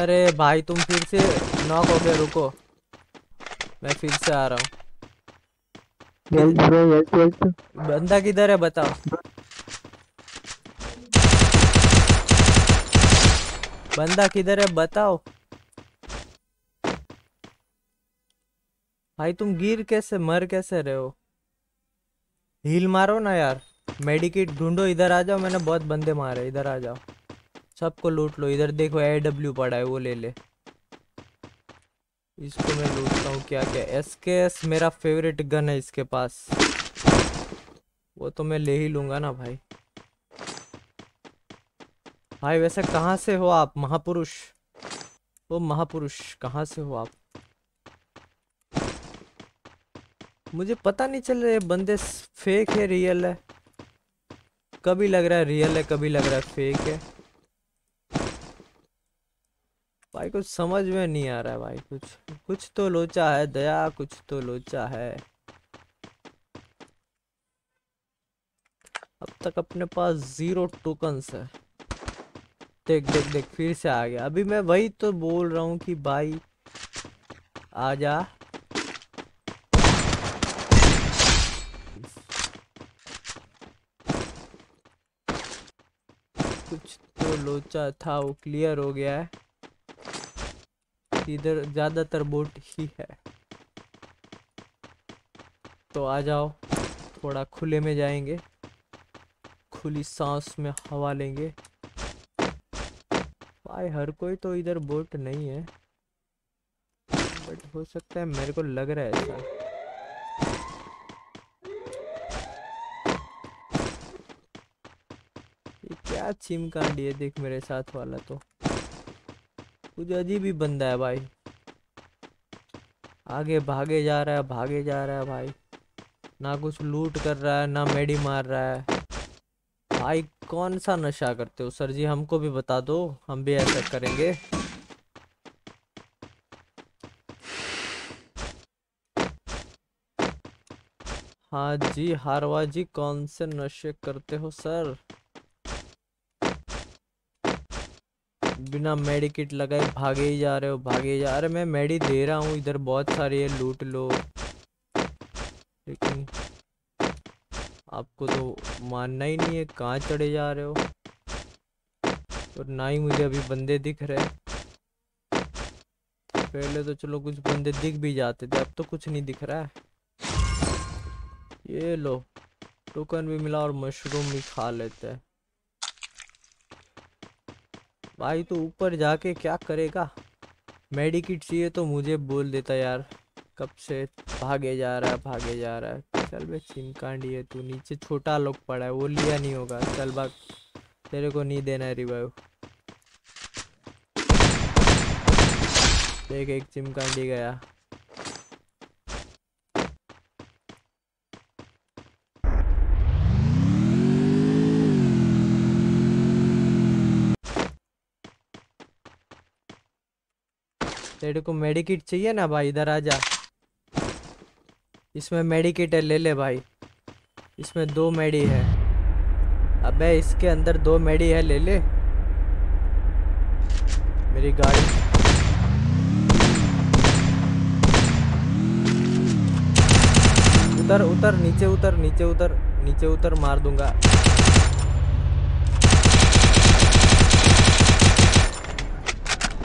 अरे भाई तुम फिर से नॉक हो गए रुको। मैं फिर से आ रहा हूँ। ब्रो बंदा किधर है बताओ। बंदा किधर है बताओ। भाई तुम गिर कैसे मर कैसे रहे हो? हील मारो ना यार। मेडिकेट ढूंढो इधर आ जाओ। मैंने बहुत बंदे मारे इधर आ जाओ। सबको लूट लो। इधर देखो ए डब्ल्यू पड़ा है, वो ले ले। इसको मैं लूटता हूँ, क्या क्या? एस के एस मेरा फेवरेट गन है इसके पास। वो तो मैं ले ही लूँगा ना भाई। भाई, वैसे कहाँ से हो आप, महापुरुष? वो महापुरुष, कहाँ से हो आप? मुझे पता नहीं चल रहा है, बंदे फेक है रियल है। कभी लग रहा है रियल है, कभी लग रहा है फेक है। भाई, कुछ समझ में नहीं आ रहा है भाई, कुछ कुछ तो लोचा है, दया, कुछ तो लोचा है। अब तक अपने पास ज़ीरो टोकन्स है। देख देख देख, फिर से आ गया। अभी मैं वही तो बोल रहा हूँ कि भाई आ जा कुछ तो लोचा था, वो क्लियर हो गया है। इधर ज़्यादातर बोट ही है। तो आ जाओ, थोड़ा खुले में जाएँगे। खुली सांस में हवा लेंगे। भाई, हर कोई तो इधर बोट नहीं है। बट हो सकता है मेरे को लग रहा है ऐसा। क्या चिमकांडी है, देख मेरे साथ वाला तो। कुछ अजीब ही बंदा है भाई। आगे भागे जा रहा है, भागे जा रहा है भाई। ना कुछ लूट कर रहा है, ना मेडी मार रहा है। भाई, कौन सा नशा करते हो? सर जी, हमको भी बता दो, हम भी ऐसा करेंगे। हाँ जी, हारवा जी, कौन से नशे करते हो, सर? बिना मेडिकेट लगाए भागे ही जा रहे हो, भागे ही जा रहे मैं मेडी दे रहा हूँ, इधर बहुत सारी है, लूट लो। लेकिन आपको तो मानना ही नहीं है कहाँ चढ़े जा रहे हो। और ना ही मुझे अभी बंदे दिख रहे। पहले तो चलो कुछ बंदे दिख भी जाते थे, अब तो कुछ नहीं दिख रहा है। ये लो, टोकन भी मिला और मशरूम भी खा लेते हैं। भाई तो ऊपर जाके क्या करेगा? मेडिकिट चाहिए तो मुझे बोल देता यार। कब से भागे जा रहा है, भागे जा रहा है। चल भाई चिमकांडी है तू। नीचे छोटा लोग पड़ा है, वो लिया नहीं होगा। चल भाग। तेरे को नहीं देना रिवाइव देख, एक चिमकांडी गया। तेरे को मेडिकेट चाहिए ना भाई, इधर आ जा। इसमें मेडिकेट है, ले ले भाई। इसमें दो मेडी है। अबे, इसके अंदर दो मेडी है, ले ले। मेरी गाड़ी। उतर उतर, नीचे उतर नीचे उतर नीचे उतर, मार दूँगा।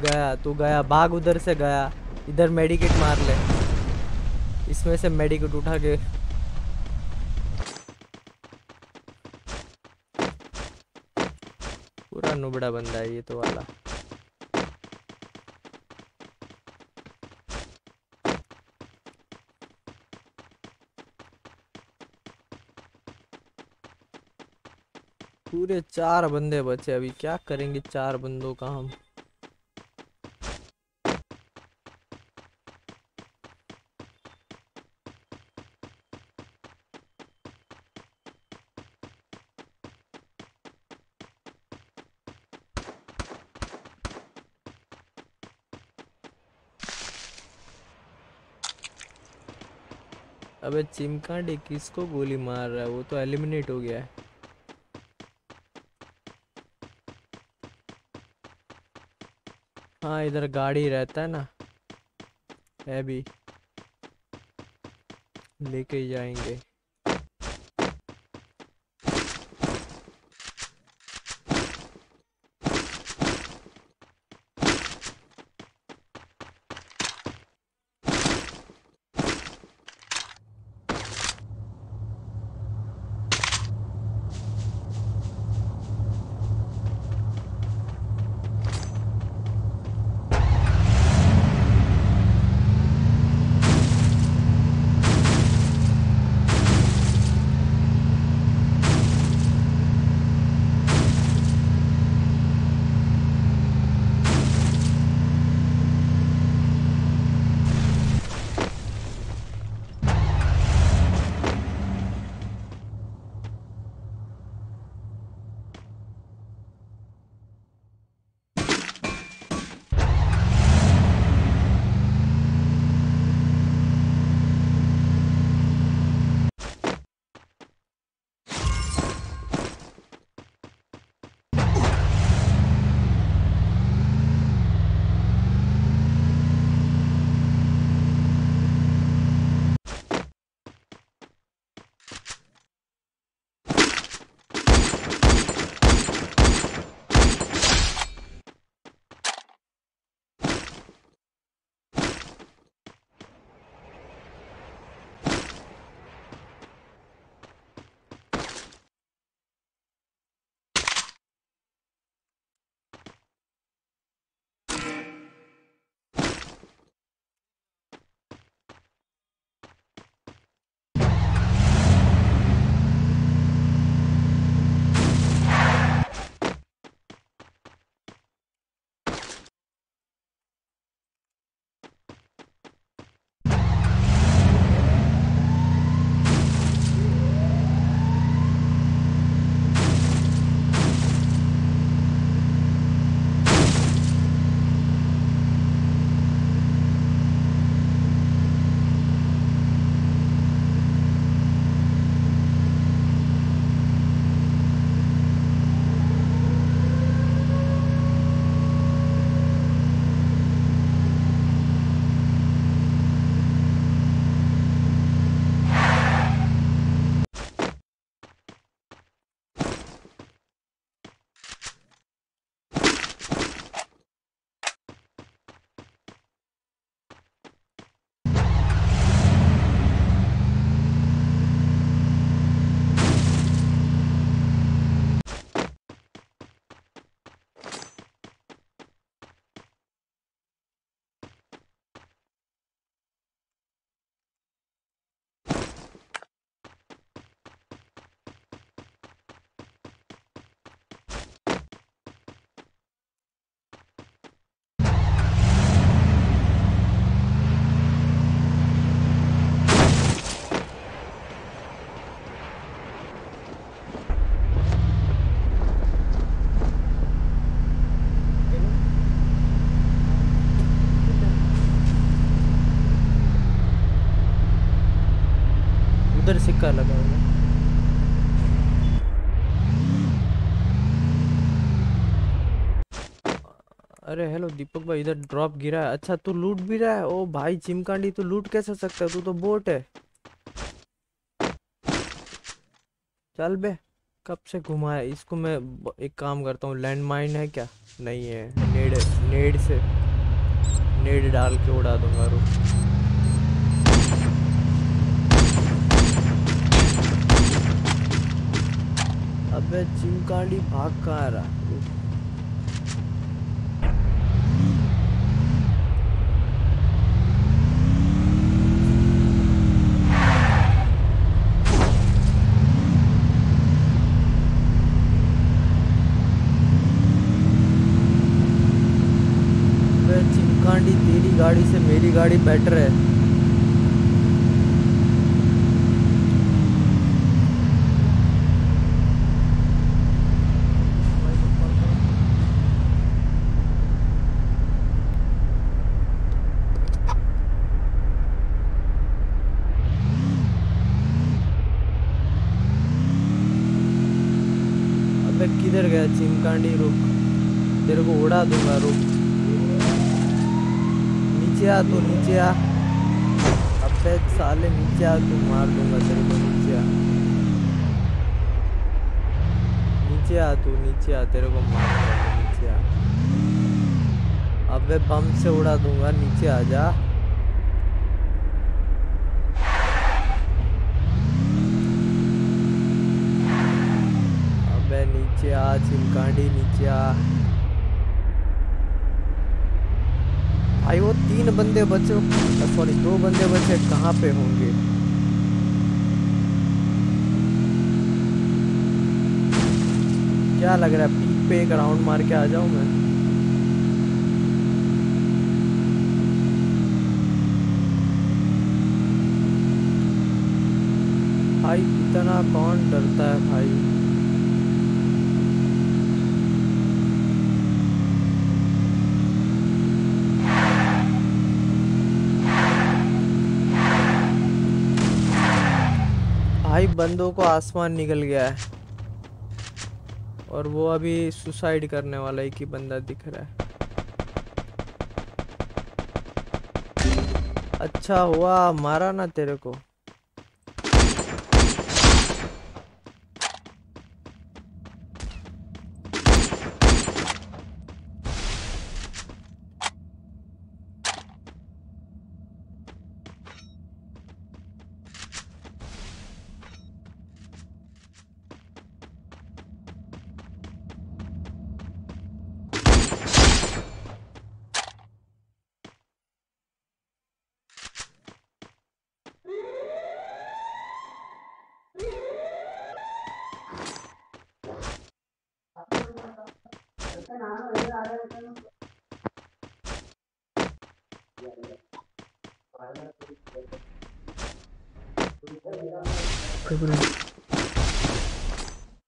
गया, तू गया, भाग उधर से गया, इधर मेडिकेट मार ले। इसमें से मेडिकेट उठा के। पूरा नुबड़ा बंदा है ये तो वाला। पूरे चार बंदे बचे, अभी क्या करेंगे चार बंदों का हम? अबे चिमकांडी किसको गोली मार रहा है? वो तो एलिमिनेट हो गया है। हाँ इधर गाड़ी रहता है ना, है भी। लेके जाएँगे। उधर लगा हुआ है। अरे हेलो दीपक भाई, इधर ड्रॉप गिरा है। अच्छा तू लूट भी रहा है? ओ भाई, चिमकांडी, तू लूट कैसे सकता है? तू तो बोट है। चल बे, कब से घुमा है? इसको मैं एक काम करता हूँ लैंड माइन है क्या? नहीं है नेड नेड से नेड डाल के उड़ा दूँगा, रुक। अबे चिमकांडी भाग कहाँ रहा गाड़ी से मेरी गाड़ी बेटर है अबे किधर गया चिमकांडी रुक तेरे को उड़ा दूँगा रुक नीचे आ, तू नीचे आ। अबे साले नीचे आ, तू मार दूँगा तेरे को नीचे आ। नीचे आ, तू नीचे आ, तेरे को मार दूँगा नीचे आ। अबे बम से उड़ा दूँगा, नीचे आ जा। अबे नीचे आ, चिमकांडी नीचे आ भाई वो बंदे बचे सॉरी दो बंदे बचे कहाँ पे होंगे? क्या लग रहा है, पीक पे एक राउंड मार के आ जाऊँ मैं? भाई, इतना कौन डरता है भाई? भाई बंदों को आसमान निकल गया है। और वो अभी सुसाइड करने वाला एक ही बंदा दिख रहा है। अच्छा हुआ, मारा ना तेरे को।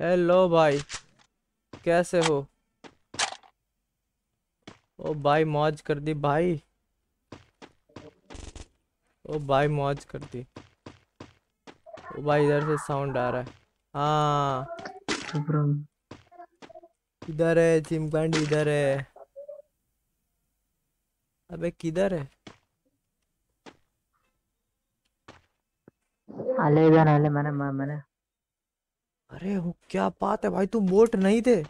हेलो भाई कैसे हो? ओ भाई मौज कर दी भाई। ओ भाई मौज कर दी। ओ भाई इधर से साउंड आ रहा है। हाँ। इधर है चिमकांडी इधर है। अबे किधर है? अले जान अले मैंने मैंने। अरे वो क्या बात है भाई तू बोट नहीं थे।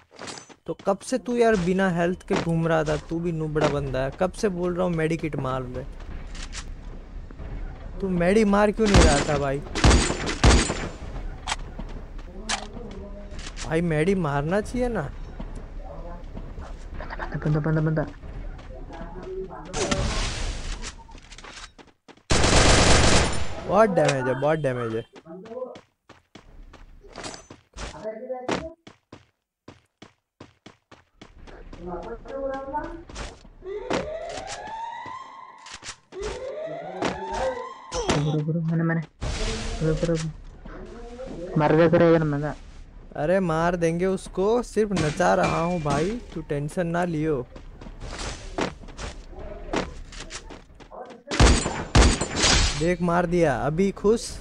तो कब से तू यार बिना हेल्थ के घूम रहा था? तू भी नुबड़ा बंदा है। कब से बोल रहा हूँ मेडिकेट मार ले। तू मेडी मार क्यों नहीं रहा था भाई? भाई मेडी मारना चाहिए ना। बंदा बंदा बंदा बंदा। बहुत डैमेज है बहुत डैमेज है। अरे मार देंगे उसको सिर्फ़ नचा रहा हूँ भाई तू टेंशन ना लियो। देख मार दिया। अभी खुश?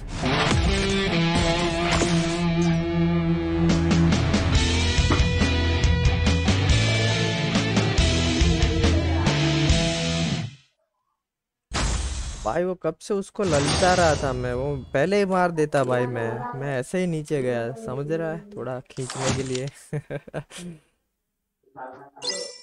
भाई, वो कब से उसको ललचा रहा था मैं? वो पहले ही मार देता भाई मैं। मैं ऐसे ही नीचे गया। समझ रहा है? थोड़ा खींचने के लिए।